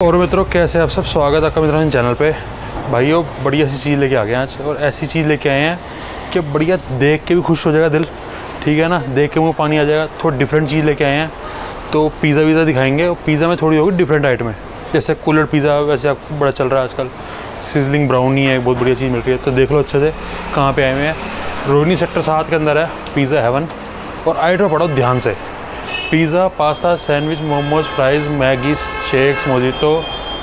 और मित्रों, कैसे आप सब? स्वागत है आपका मित्रों चैनल पे। भाइयों, बढ़िया सी चीज़ लेके आ गए आज, और ऐसी चीज़ लेके आए हैं कि बढ़िया देख के भी खुश हो जाएगा दिल। ठीक है ना? देख के मुँह पानी आ जाएगा, थोड़ा डिफरेंट चीज़ लेके आए हैं। तो पिज़्ज़ा वीज़ा दिखाएँगे, और पिज़्ज़ा में थोड़ी होगी डिफरेंट आइटम है जैसे कूलर पिज़्ज़ा वैसे आपको बड़ा चल रहा है आजकल। सिजलिंग ब्राउनी है बहुत बढ़िया चीज़ मिल रही है। तो देख लो अच्छे से कहाँ पर आए हुए हैं। रोहिणी सेक्टर सात के अंदर है पिज़्ज़ा हेवन और आइटम पढ़ो ध्यान से। Pizza pasta sandwich momos fries Maggi shakes, mojito,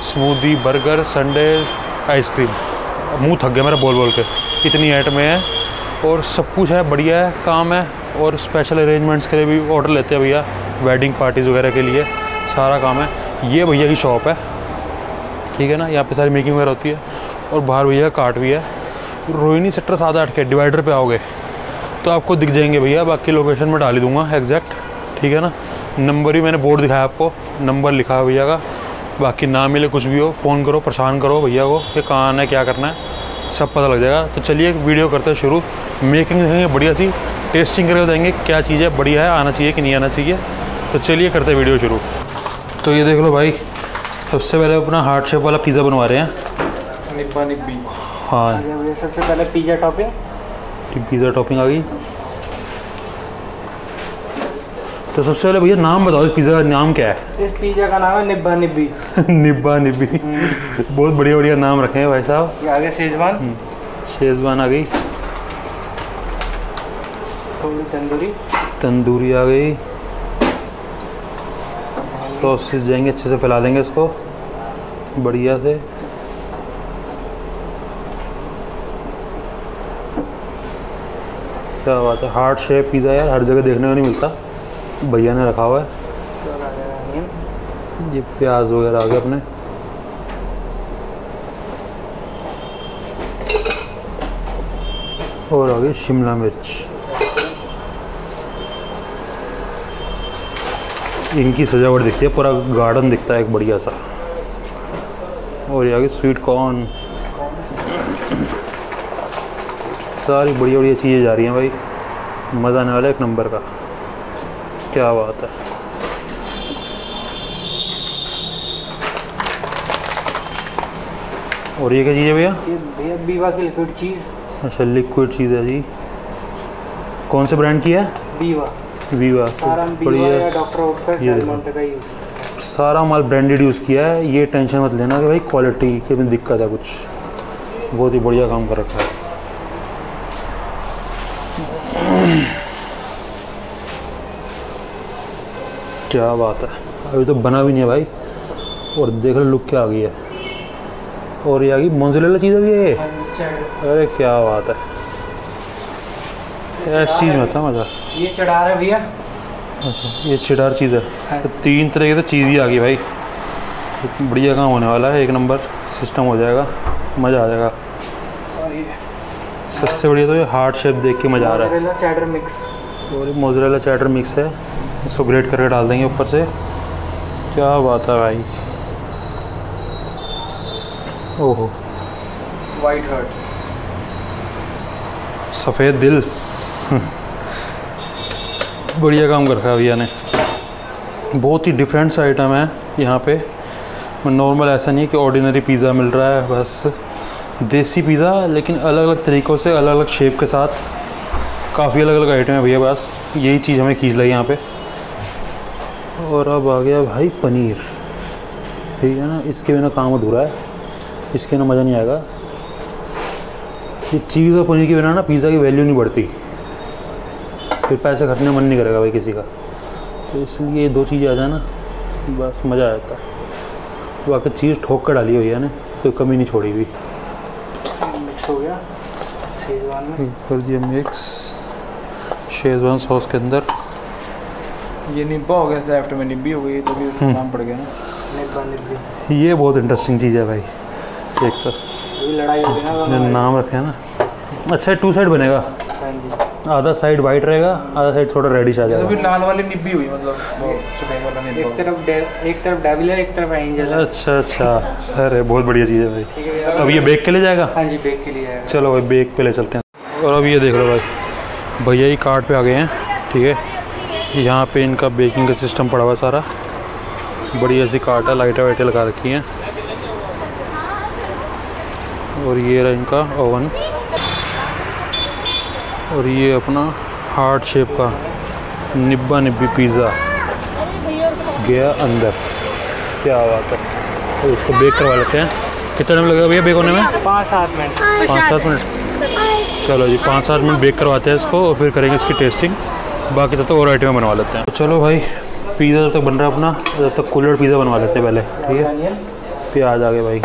smoothie, burger, sundae, ice cream. मुँह थक गया मेरा बोल बोल के। इतनी आइटमें हैं और सब कुछ है, बढ़िया है, काम है और स्पेशल अरेंजमेंट्स के लिए भी ऑर्डर लेते हैं भैया वेडिंग पार्टीज़ वगैरह के लिए। सारा काम है। ये भैया की शॉप है। ठीक है ना? यहाँ पे सारी मेकिंग वगैरह होती है। और बाहर भैया काट भी है। रोहिणी सेक्टर सात आठ के डिवाइडर पे आओगे तो आपको दिख जाएँगे भैया। बाकी लोकेशन में डाल दूँगा एग्जैक्ट ठीक है ना? नंबर भी मैंने बोर्ड दिखाया आपको नंबर लिखा है भैया का। बाकी ना मिले कुछ भी हो फ़ोन करो परेशान करो भैया को कि कहाँ आना है क्या करना है सब पता लग जाएगा। तो चलिए वीडियो करते हैं शुरू। मेकिंग देखेंगे बढ़िया सी टेस्टिंग करके देंगे क्या चीज़ है बढ़िया है आना चाहिए कि नहीं आना चाहिए। तो चलिए करते हैं वीडियो शुरू। तो ये देख लो भाई सबसे पहले अपना हार्ट शेप वाला पिज़्ज़ा बनवा रहे हैं। निब्बा निब्बी हाँ। सबसे पहले पिज़्ज़ा टॉपिंग पिज़्ज़ा टॉपिंग आ गई। तो सबसे पहले भैया नाम बताओ इस पिज़्ज़ा का नाम क्या है? इस पिज़्ज़ा का नाम है निब्बा निब्बी। निब्बा निब्बी। बहुत बढ़िया बढ़िया नाम रखे हैं भाई साहब। ये आगे शेजवान। शेजवान आ गई। थोड़ी तंदूरी। तंदूरी आ गई। तो सीज जाएँगे अच्छे से फैला देंगे इसको। बढ़िया से। क्या बात है हार्ट शेप पिज़्ज़ा यार हर जगह देखने को नहीं मिलता। भैया ने रखा हुआ है। गया ये प्याज वगैरह आ गए अपने। और आ गई शिमला मिर्च। इनकी सजावट दिखती है, पूरा गार्डन दिखता है एक बढ़िया सा। और ये आ स्वीट कॉर्न सारी बढ़िया बढ़िया चीज़ें जा रही हैं भाई। मज़ा आने वाला है एक नंबर का। क्या बात है? और ये क्या चीज़ है भैया? भैया बीवा की लिक्विड चीज़ अच्छा लिक्विड चीज़ है जी। कौन से ब्रांड की है? बीवा। वीवा बढ़िया। डॉक्टर हैं सारा माल ब्रांडेड यूज़ किया है। ये टेंशन मत लेना कि भाई क्वालिटी के दिक्कत है कुछ। बहुत ही बढ़िया काम कर रखा है। क्या बात है। अभी तो बना भी नहीं है भाई। और देख लो लुक क्या आ गई है। और ये आ गई मोन्जरेला चीज़ ये। हाँ चढ़- अरे क्या बात है। ऐसी चीज़ में था मज़ा। ये चढ़ा रहा है भैया। अच्छा ये चिडार चीज़ है। हाँ। तो तीन तरह की तो चीज़ ही आ गई भाई। बढ़िया काम होने वाला है एक नंबर सिस्टम हो जाएगा। मज़ा आ जाएगा। सबसे बढ़िया तो ये हार्ड शेप देख के मज़ा आ रहा है। मोज़रेला चैडर मिक्स और मोजरेला चैटर मिक्स है। इसको ग्रेट करके डाल देंगे ऊपर से। क्या बात है भाई। ओहो। वाइट हर्ट सफ़ेद दिल। बढ़िया काम कर रखा है भैया ने। बहुत ही डिफरेंट सा आइटम है यहाँ पे। नॉर्मल ऐसा नहीं है कि ऑर्डिनरी पिज़्ज़ा मिल रहा है बस देसी पिज़्ज़ा लेकिन अलग अलग तरीक़ों से अलग अलग शेप के साथ काफ़ी अलग अलग आइटम है भैया बस यही चीज़ हमें खींच लाई यहाँ पे। और अब आ गया भाई पनीर। ठीक है ना? इसके बिना काम अधूरा है। इसके बिना मज़ा नहीं आएगा। ये चीज़ और पनीर के बिना ना पिज़्ज़ा की वैल्यू नहीं बढ़ती। फिर पैसे खर्चने मन नहीं करेगा भाई किसी का। तो इसलिए ये दो चीज़ें आ जाए ना बस मज़ा आ जाता। बाकी चीज़ ठोक कर डाली हुई है ना कोई कमी नहीं छोड़ी हुई। मिक्स हो गया। शेजवान में। कर दिया मिक्स शेजवान सॉस के अंदर। ये निब्बा हो गया था आफ्टर में निब्बी हो गई तो भी उसका नाम पड़ गया ना। निब्बा निब्बी। ये बहुत इंटरेस्टिंग चीज़ है भाई। देख कर लड़ाई हो गई ना नाम रखे ना। अच्छा टू साइड बनेगा। हाँ जी। आधा साइड वाइट रहेगा आधा साइड थोड़ा रेडिश आ तो जाएगा। फिर लाल वाली निब्बी हुई मतलब वो सफ़ेद वाला एक तरफ़ एक तरफ़ डेविल है एक तरफ़ एंजल है। अच्छा अच्छा। अरे बहुत बढ़िया चीज़ है भाई। अब ये बेक के लिए जाएगा? हाँ जी बेक के लिए चलो भाई बेक पे ले चलते हैं। और अब ये देख लो भाई। भैया ही कार्ट पे आ गए हैं ठीक है? यहाँ पे इनका बेकिंग का सिस्टम पड़ा हुआ सारा। बढ़िया सी काट है लाइटें वाइटें लगा रखी हैं। और ये रहा इनका ओवन और ये अपना हार्ट शेप का निब्बा निब्बी पिज़्ज़ा गया अंदर। क्या बात है। तो इसको बेक करवा लेते हैं। कितना टाइम लगेगा भैया बेक होने में? पाँच सात मिनट। पाँच सात मिनट। चलो जी पाँच सात मिनट बेक करवाते हैं इसको और फिर करेंगे इसकी टेस्टिंग बाकी तब तक और आइटमें बनवा लेते हैं। चलो भाई पिज़्ज़ा जब तक बन रहा है अपना जब तक कूलर पिज़्ज़ा बनवा लेते हैं पहले, ठीक है? प्याज आ गए भाई।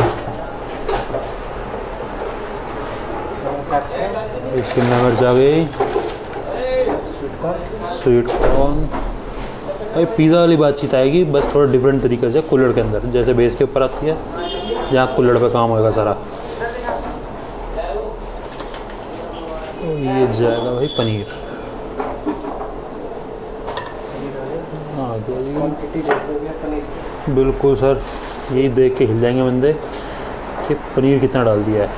शिमला मिर्च आ गई। स्वीट कॉर्न भाई पिज़्ज़ा वाली बातचीत आएगी, बस थोड़ा डिफरेंट तरीके से कूलर के अंदर, जैसे बेस के ऊपर आती है, जहाँ कुल्लड़ पे काम होएगा सारा। ये जाएगा भाई पनीर आ गया जी क्वान्टिटी देख लो भैया पनीर बिल्कुल सर, यही देख के हिल जाएँगे बंदे कि पनीर कितना डाल दिया है।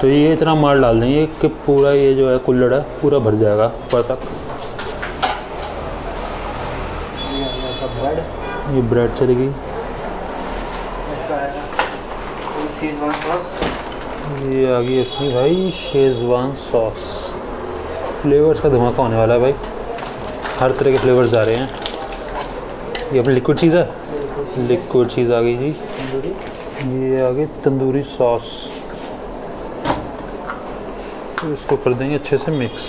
तो ये इतना माल डाल देंगे कि पूरा ये जो है कुल्लड़ है, पूरा भर जाएगा ऊपर तक। ये ब्रेड ये ब्रेड चली गई इसका आएगा सीजवान सॉस ये आ गई अपनी भाई शेजवान सॉस। फ्लेवर्स का धमाका होने वाला है भाई। हर तरह के फ्लेवर्स आ रहे हैं। ये अपनी लिक्विड चीज़ है। लिक्विड चीज़ आ गई जी। ये आ गई तंदूरी सॉस तो इसको कर देंगे अच्छे से मिक्स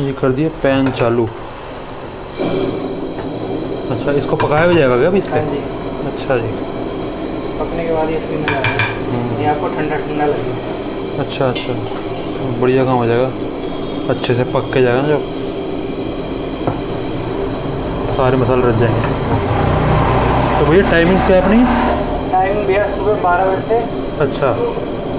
ये कर दिया पैन चालू। अच्छा इसको पकाया भी जाएगा क्या अभी इस पे? हाँ अच्छा जी। पकने के बाद ये इसमें ये आपको ठंडा ठंडा लगेगा। अच्छा अच्छा। बढ़िया काम हो जाएगा। अच्छे से पक के जाएगा ना जब सारे मसाले रच जाएँगे। तो भैया टाइमिंग्स क्या है अपनी? टाइम भैया सुबह बारह बजे से अच्छा।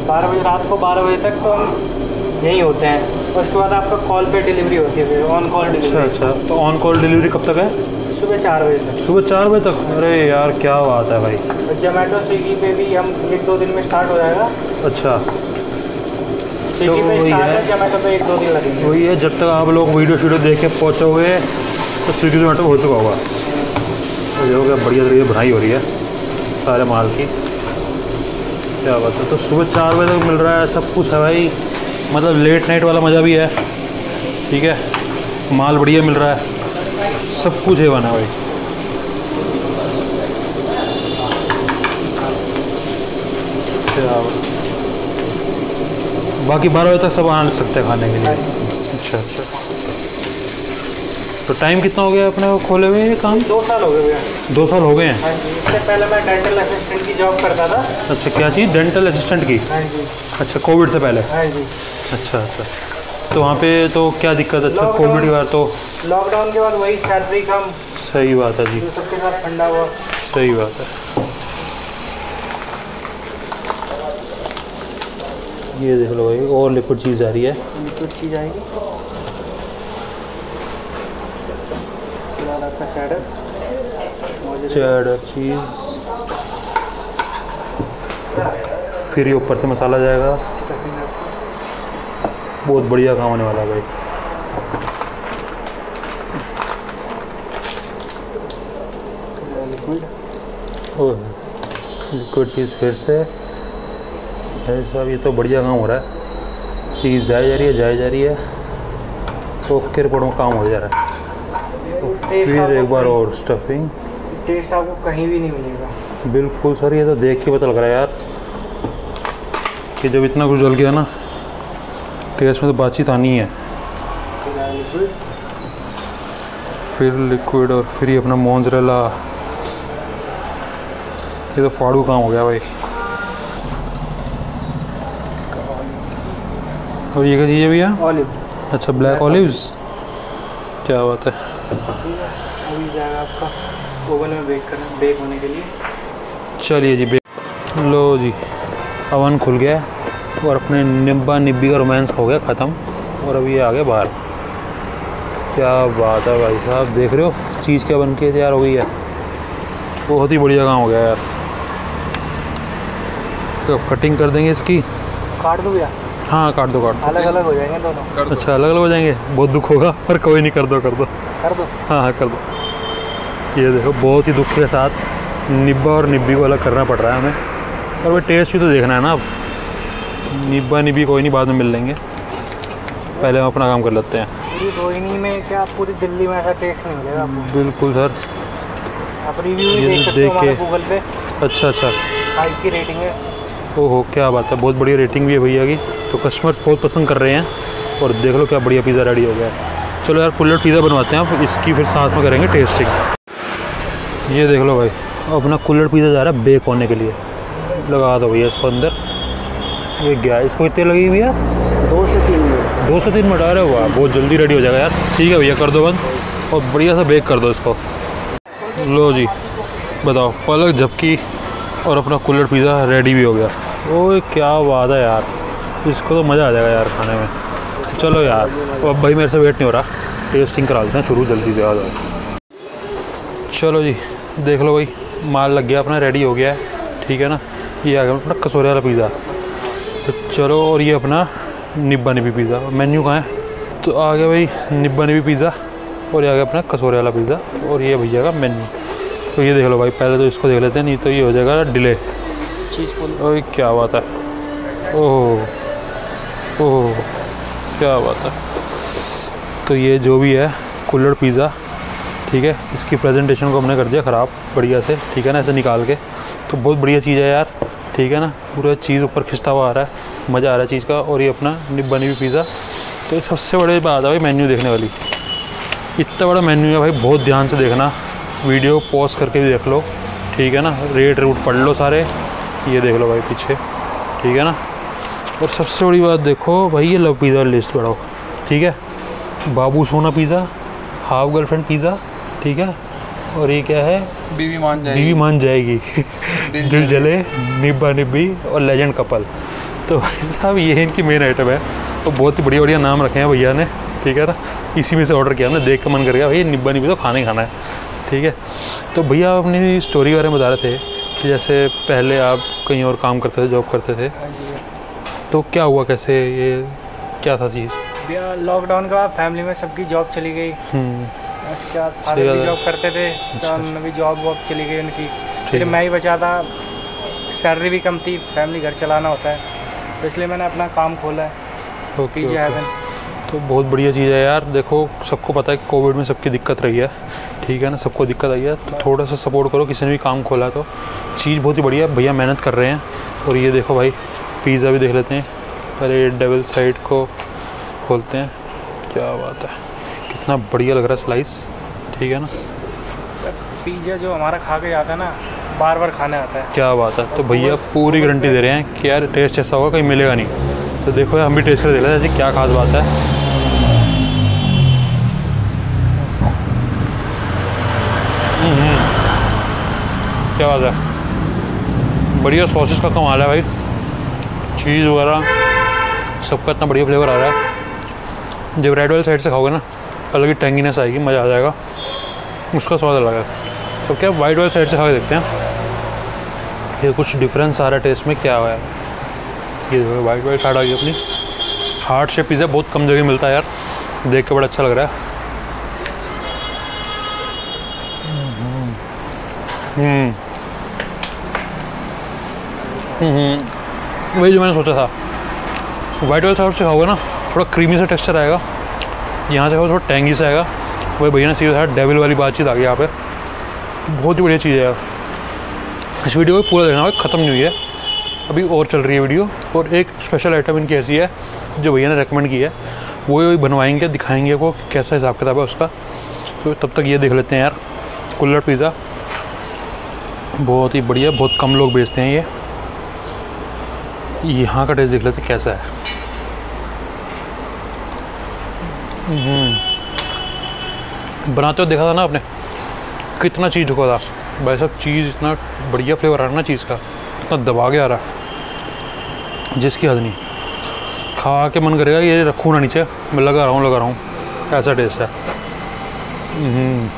बारह बजे रात को बारह बजे तक तो हम यहीं होते हैं। उसके बाद आपका कॉल पे डिलीवरी होती है फिर ऑन कॉल अच्छा डिलीवरी अच्छा। तो ऑन कॉल डिलीवरी कब तक है? सुबह चार बजे तक। सुबह चार बजे तक? अरे यार क्या बात है भाई। जोमेटो स्विगी पे भी हम एक दो दिन में स्टार्ट हो जाएगा। अच्छा। पे वही है। वही है जब तक आप लोग वीडियो शीडियो देख के पहुँचोगे तो स्विगी जोमेटो हो चुका होगा। तो देखो क्या बढ़िया तरीके से बनाई हो रही है सारे माल की। क्या बात है तो सुबह चार बजे तक मिल रहा है सब कुछ है भाई। मतलब लेट नाइट वाला मज़ा भी है। ठीक है माल बढ़िया मिल रहा है। सब कुछ है बना भाई। क्या बात। बाकी बारह बजे तक सब आ सकते हैं खाने के लिए। अच्छा अच्छा। तो टाइम कितना हो गया अपने खोले हुए काम? दो साल हो गए भैया। दो साल हो गए हैं? हाँ जी इससे पहले मैं डेंटल असिस्टेंट की जॉब करता था। अच्छा क्या चीज़? डेंटल असिस्टेंट की? हाँ जी। अच्छा कोविड से पहले? हाँ जी। अच्छा अच्छा। तो वहाँ पे तो क्या दिक्कत अच्छा कोविड की बार तो लॉकडाउन के बाद वही सैलरी कम सही बात है जी सबके साथ ठंडा हुआ। सही बात है। ये देख लो भाई और लिक्विड चीज़ आ रही है। लिक्विड चीज़ आएगी। चैडर चीज़ फिर ये ऊपर से मसाला जाएगा। बहुत बढ़िया काम होने वाला है भाई। लिक्विड चीज़ फिर से। भाई साहब ये तो बढ़िया काम हो रहा है। चीज़ जाए जा रही है जाए जा रही है। तो ओके रिपोर्ट काम हो जा रहा है। टेस्ट फिर एक बार और स्टफिंग टेस्ट आपको कहीं भी नहीं मिलेगा। बिल्कुल सर ये तो देख के पता लग रहा है यार कि जब इतना कुछ जल गया ना टेस्ट में तो बातचीत आनी है फिर लिक्विड और फिर ये अपना मोजरेला ये तो फाड़ू काम हो गया भाई। और ये क्या चीज़ है भैया? ऑलिव अच्छा ब्लैक ऑलिव्स क्या बात है। अभी जाएगा आपका ओवन में बेक करना बेक होने के लिए चलिए जी बे- लो जी। अवन खुल गया और अपने निब्बा निब्बी का रोमांस हो गया ख़त्म और अभी ये आ गया बाहर। क्या बात है भाई साहब देख रहे हो? चीज़ क्या बन के तैयार हो गई है। बहुत ही बढ़िया काम हो गया यार। तो कटिंग कर देंगे इसकी। काट दो भैया। हाँ काट दो काट दो। अलग अलग हो जाएँगे दोनों। अच्छा अलग अलग हो जाएँगे? बहुत दुख होगा पर कोई नहीं कर दो कर दो। कर दो। हाँ हाँ कर दो। ये देखो बहुत ही दुख के साथ निब्बा और निब्बी को अलग करना पड़ रहा है हमें। और वो टेस्ट भी तो देखना है ना अब। निब्बा निब्बी कोई नहीं बाद में मिल लेंगे। पहले हम अपना काम कर लेते हैं। पूरी रोहिणी में क्या पूरी दिल्ली में ऐसा टेस्ट नहीं मिलेगा बिल्कुल सर। आप रिव्यू देख सकते हो के- गूगल पे। अच्छा अच्छा। फाइव की रेटिंग है। ओहो क्या बात है। बहुत बढ़िया रेटिंग भी है भैया की। तो कस्टमर्स बहुत पसंद कर रहे हैं और देख लो क्या बढ़िया पिज़्ज़ा रेडी हो गया है। चलो यार कुल्लर पिज़्ज़ा बनवाते हैं अब। इसकी फिर साथ में करेंगे टेस्टिंग ये देख लो भाई अपना कुल्लर पिज़्ज़ा जा रहा है बेक होने के लिए। लगा दो भैया इसको अंदर। ये गया इसको इतने लगी भैया दो से तीन मिनट। दो से तीन मिनट आ रहे हुआ बहुत जल्दी रेडी हो जाएगा यार। ठीक है भैया कर दो बंद। और बढ़िया सा बेक कर दो इसको। लो जी बताओ। पलक झपकी और अपना कुल्लर पिज़्ज़ा रेडी भी हो गया। ओए, क्या बात है यार। इसको तो मज़ा आ जाएगा यार खाने में। चलो यार, अब भाई मेरे से वेट नहीं हो रहा। टेस्टिंग करा देते हैं शुरू जल्दी से जाओ चलो जी, देख लो भाई, माल लग गया अपना रेडी हो गया है। ठीक है ना? ये आ गया अपना कसोरे वाला पिज़्ज़ा तो चलो, और ये अपना निब्बा निब्बी पिज़्ज़ा मेन्यू कहाँ है? तो आ गया भाई, निब्बा निब्बी पिज़्ज़ा और ये आ गया अपना कसोरे वाला पिज़्ज़ा और ये भैया का मेन्यू तो ये देख लो भाई, पहले तो इसको देख लेते हैं, नहीं तो ये हो जाएगा डिले ओए, क्या बात है? ओह ओह, क्या बात है? तो ये जो भी है कुल्लड़ पिज़्ज़ा, ठीक है? इसकी प्रेजेंटेशन को हमने कर दिया ख़राब, बढ़िया से, ठीक है ना, ऐसे निकाल के। तो बहुत बढ़िया चीज़ है यार, ठीक है ना? पूरा चीज़ ऊपर खिंचता हुआ आ रहा है, मज़ा आ रहा है चीज़ का, और ये अपना बनी हुई पिज़्ज़ा। तो सबसे बड़ी बात है भाई मेन्यू देखने वाली। इतना बड़ा मेन्यू है भाई, बहुत ध्यान से देखना। वीडियो पॉज करके भी देख लो, ठीक है ना? रेट रूट पढ़ लो सारे। ये देख लो भाई पीछे। ठीक है ना? और सबसे बड़ी बात देखो भाई ये लव पिज़्ज़ा लिस्ट बढ़ाओ ठीक है? बाबू सोना पिज़्ज़ा हाफ़ गर्लफ्रेंड पिज़्ज़ा ठीक है? और ये क्या है? बीवी मान जाएगी। बीवी मान जाएगी। दिल दिल जले। निब्बा निब्बी और लेजेंड कपल। तो भाई साहब ये इनकी मेन आइटम है। और बहुत ही बढ़िया बढ़िया नाम रखे हैं भैया ने। ठीक है ना? इसी में से ऑर्डर किया हमने देख के मन कर गया भाई निब्बा निब्बी तो खाना खाना है। ठीक है? तो भैया आप अपनी स्टोरी के बारे में बता रहे थे। कि जैसे पहले आप कहीं और काम करते थे जॉब करते थे तो क्या हुआ? कैसे ये क्या था चीज़? भैया लॉकडाउन के बाद फैमिली में सबकी जॉब चली गई। हम्म, उसके बाद फादर भी जॉब करते थे अच्छा, तो उनमें भी जॉब वॉब चली गई उनकी। फिर मैं ही बचा था। सैलरी भी कम थी फैमिली घर चलाना होता है। तो इसलिए मैंने अपना काम खोला है। ओके, पीजे। हेवन तो बहुत बढ़िया चीज़ है यार। देखो सबको पता है कि कोविड में सबकी दिक्कत रही है। ठीक है ना? सबको दिक्कत आई है। तो थोड़ा सा सपोर्ट करो किसी ने भी काम खोला तो। चीज़ बहुत ही बढ़िया भैया मेहनत कर रहे हैं। और ये देखो भाई पिज़्ज़ा भी देख लेते हैं। पहले डबल साइड को खोलते हैं। क्या बात है। कितना बढ़िया लग रहा है स्लाइस ठीक है ना? पिज़्ज़ा जो हमारा खा के जाता है ना बार बार खाने आता है। क्या बात है। तो भैया पूरी गारंटी दे रहे हैं कि यार टेस्ट ऐसा होगा कहीं मिलेगा नहीं। तो देखो हम भी टेस्ट कर देख लेते हैं ऐसी क्या खास बात है। क्या बात है? बढ़िया सॉसेस का कमाल है भाई। चीज़ वगैरह, सबका इतना बढ़िया फ्लेवर आ रहा है। जब रेड वाली साइड से खाओगे ना, अलग ही टेंगीनेस आएगी, मज़ा आ जाएगा। उसका स्वाद अलग है। तो क्या वाइट वाली साइड से खा के देखते हैं? ये कुछ डिफरेंस आ रहा है टेस्ट में, क्या हुआ है? ये वाइट वाइट साइड आ गई अपनी। हार्ट शेप पिज़्ज़ा बहुत कम जगह मिलता है यार। देख के बड़ा अच्छा लग रहा है। हम्म। वही जो मैंने सोचा था। वाइट वाले साइड से खाओगे ना, थोड़ा क्रीमी सा टेक्सचर आएगा। यहाँ से खाओ, थोड़ा टैंगी सा आएगा। वही भैया ने सीधा डेविल वाली बातचीत आ गई यहाँ पे। बहुत ही बढ़िया चीज़ है यार। इस वीडियो को पूरा देखना, ख़त्म नहीं हुई है। अभी और चल रही है वीडियो और एक स्पेशल आइटम इनकी ऐसी है, जो भैया ने रेकमेंड की है। वो ही बनवाएँगे, दिखाएँगे वो कैसा हिसाब किताब है उसका। तो तब तक ये देख लेते हैं यार। कुल्लर पिज़्ज़ा बहुत ही बढ़िया, बहुत कम लोग बेचते हैं ये। यहाँ का टेस्ट देख लेते कैसा है। हम्म। बनाते हुए देखा था ना आपने, कितना चीज़ ढुका था। भाई साहब चीज़ इतना बढ़िया फ्लेवर आ रहा है ना चीज़ का, इतना दबा के आ रहा जिसकी हद नहीं। खा के मन करेगा ये रखूँ ना नीचे, मैं लगा रहा हूँ, लगा रहा हूँ। ऐसा टेस्ट है। हम्म।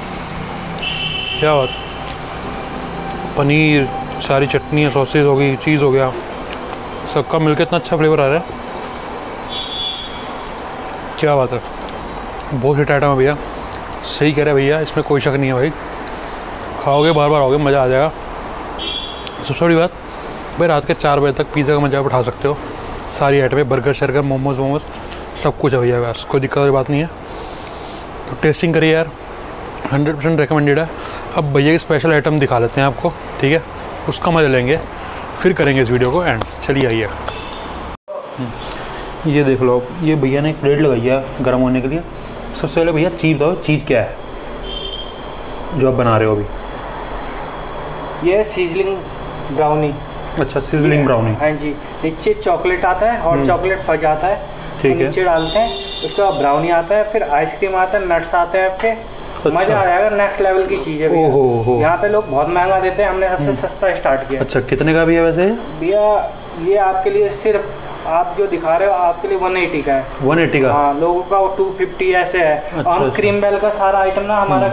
क्या बात। पनीर, सारी चटनी सॉसेज हो गई चीज़ हो गया। सबका मिलकर इतना अच्छा फ्लेवर आ रहा है। क्या बात है। बहुत हिट आइटम है भैया। सही कह रहे भैया, इसमें कोई शक नहीं है भाई। खाओगे बार बार आओगे, मज़ा आ जाएगा। सबसे बड़ी बात। भाई, रात के चार बजे तक पिज़्ज़ा का मज़ा आप उठा सकते हो। सारी आइटमें बर्गर शर्गर, मोमोज, वोमोज, सब कुछ है भैया यार। कोई दिक्कत वाली बात नहीं है। तो टेस्टिंग करिए यार। हंड्रेड परसेंट रिकमेंडेड है। अब भैया की स्पेशल आइटम दिखा लेते हैं आपको, ठीक है? उसका मज़ा लेंगे। फिर करेंगे इस वीडियो को एंड। चलिए आइए। हम्म, ये देख लो ये भैया ने एक प्लेट लगाई है गर्म होने के लिए। सबसे पहले भैया चीज़ बताओ चीज़ क्या है? जो आप बना रहे हो अभी। ये सीजलिंग ब्राउनी अच्छा सिजलिंग ब्राउनी हाँ। जी नीचे चॉकलेट आता है हॉट चॉकलेट फज आता है। ठीक तो है। नीचे डालते हैं उसके बाद ब्राउनी आता है फिर आइसक्रीम आता है नट्स आते हैं आपके। मज़ा आ जाएगा नेक्स्ट लेवल की चीज़ है। ओहो। यहाँ पे लोग बहुत महँगा देते हैं हमने सबसे सस्ता स्टार्ट किया। अच्छा कितने का भी है वैसे? भैया ये आपके लिए सिर्फ़ आप जो दिखा रहे हो आपके लिए 180 का है। 180 का? हाँ लोगों का 250 ऐसे है। अच्छा, और अच्छा। क्रीम बेल का सारा आइटम ना हमारा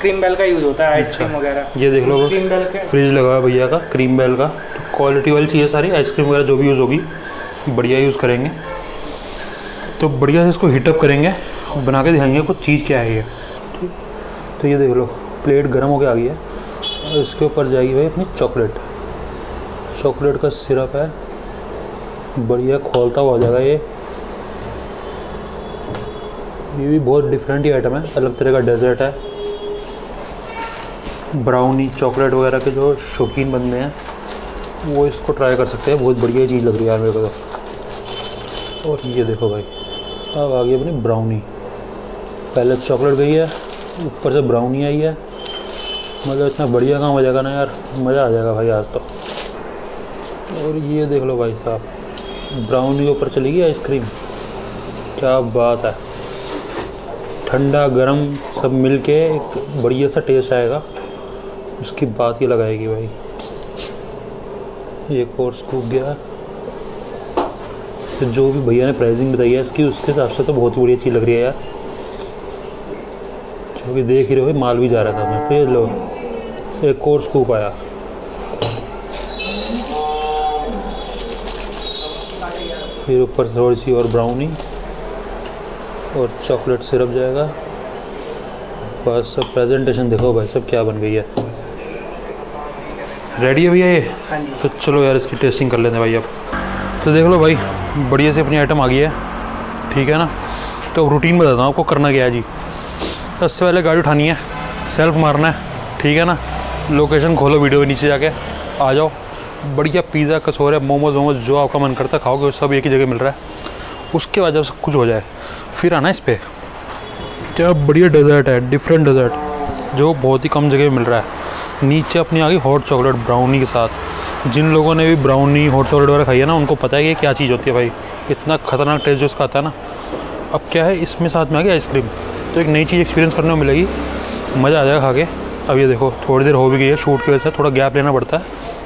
क्रीम बेल का यूज़ होता है आइसक्रीम अच्छा। वगैरह। ये देख लो। क्रीम बेल के फ्रिज लगा है भैया का क्रीम बेल का। तो क्वालिटी वाली चीज़ें सारी आइसक्रीम वगैरह जो भी यूज़ होगी बढ़िया यूज़ करेंगे। तो बढ़िया से इसको हीटअप करेंगे बना के दिखाएँगे कुछ चीज़ क्या है ये। तो ये देख लो प्लेट गर्म होके आ गई है। और इसके ऊपर जाएगी भाई अपनी चॉकलेट चॉकलेट का सिरप है। बढ़िया खोलता हुआ हो जाएगा ये। ये भी बहुत डिफरेंट ही आइटम है, अलग तरह का डेजर्ट है। ब्राउनी चॉकलेट वगैरह के जो शौकीन बंदे हैं, वो इसको ट्राई कर सकते हैं। बहुत बढ़िया चीज़ लग रही है यार मेरे को तो। और ये देखो भाई, अब आ गई अपनी ब्राउनी पहले चॉकलेट गई है। ऊपर से ब्राउनी आई है। मतलब इतना बढ़िया काम हो जाएगा ना यार। मज़ा आ जाएगा भाई आज तो। और ये देख लो भाई साहब ब्राउनी के ऊपर चलेगी आइसक्रीम क्या बात है। ठंडा, गरम, सब मिल के एक बढ़िया सा टेस्ट आएगा। उसकी बात ही लगाएगी भाई। एक और स्कूप गया। तो जो भी भैया ने प्राइसिंग बताई है, इसकी उसके हिसाब से तो बहुत बढ़िया चीज़ लग रही है यार। कि देख ही रहे हो माल भी जा रहा था मैं। ये लो एक कोर्स स्कूप आया। फिर ऊपर थोड़ी सी और ब्राउनी और चॉकलेट सिरप जाएगा। बस सब प्रेजेंटेशन देखो भाई सब क्या बन गई है। रेडी है भैया ये? हाँ तो चलो यार इसकी टेस्टिंग कर लेते हैं भाई अब। तो देख लो भाई बढ़िया से अपनी आइटम आ गई है। ठीक है ना? तो रूटीन बताता हूँ आपको करना क्या है जी। सबसे पहले गाड़ी उठानी है। सेल्फ मारना है, ठीक है ना? लोकेशन खोलो वीडियो नीचे जाके। आ जाओ। बढ़िया पिज़्ज़ा कचौरे मोमोज वोमोज जो आपका मन करता है खाओगे, सब एक ही जगह मिल रहा है। उसके बाद जब कुछ हो जाए, फिर आना इस पर क्या बढ़िया डेजर्ट है डिफरेंट डेजर्ट जो बहुत ही कम जगह मिल रहा है। नीचे अपनी आ गई हॉट चॉकलेट ब्राउनी के साथ। जिन लोगों ने भी ब्राउनी हॉट चॉकलेट वगैरह खाई है ना, उनको पता है कि क्या चीज़ होती है भाई। इतना खतरनाक टेस्ट जो इसका आता है ना। अब क्या है, इसमें साथ में आ गई आइसक्रीम तो एक नई चीज़ एक्सपीरियंस करने को मिलेगी। मज़ा आ जाएगा खा के अब ये देखो, थोड़ी देर हो भी गई है शूट की वजह से, थोड़ा गैप लेना पड़ता है।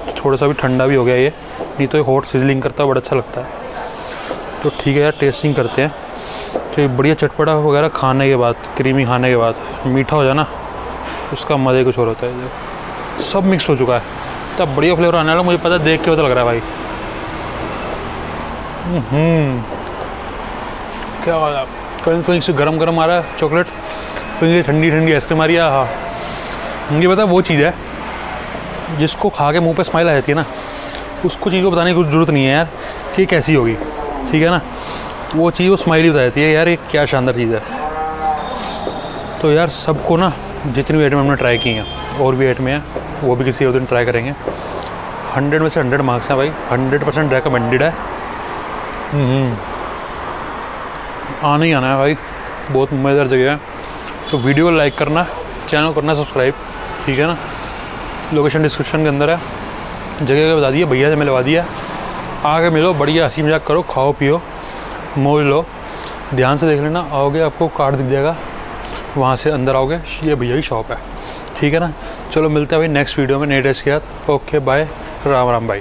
तो थोड़ा सा भी ठंडा भी हो गया ये। नहीं तो ये हॉट सिजलिंग करता है, बड़ा अच्छा लगता है। तो ठीक है यार टेस्टिंग करते हैं। तो ये बढ़िया चटपटा वगैरह खाने के बाद क्रीमी खाने के बाद, मीठा हो जाए ना, उसका मज़ा ही कुछ और होता है। सब मिक्स हो चुका है। तब बढ़िया फ्लेवर आने वाला मुझे पता देख के पता लग रहा है भाई। हम्म। क्या बात है। कहीं कहीं से गरम गरम आ रहा है चॉकलेट, कहीं से ठंडी ठंडी आइसक्रीम आ रही है हाँ। ये पता वो चीज़ है, जिसको खा के मुँह पे स्माइल आ जाती है ना, उसको चीज़ को बताने की कुछ ज़रूरत नहीं है यार, कि कैसी होगी, ठीक है ना? वो चीज़, वो स्माइल ही बता देती है, यार, ये क्या शानदार चीज़ है। तो यार, सबको ना, जितनी भी आइटम हमने ट्राई की हैं, और भी आइटमें हैं, वो भी किसी और दिन ट्राई करेंगे। हंड्रेड में से हंड्रेड मार्क्स हैं भाई हंड्रेड परसेंट रिकमेंडेड है। हम्म। आना ही आना है भाई। बहुत मज़ेदार जगह है। तो वीडियो लाइक करना चैनल करना सब्सक्राइब ठीक है ना? लोकेशन डिस्क्रिप्शन के अंदर है। जगह का बता दिया, भैया से मैं लगा दिया। आके मिलो, बढ़िया, हँसी मज़ाक करो, खाओ, पियो मोज लो। ध्यान से देख लेना, आओगे आपको कार्ड दिख जाएगा। वहाँ से अंदर आओगे, ये भैया की शॉप है। ठीक है ना? चलो मिलते हैं भाई नेक्स्ट वीडियो में नए ड्रेस के साथ। ओके बाय राम राम भाई।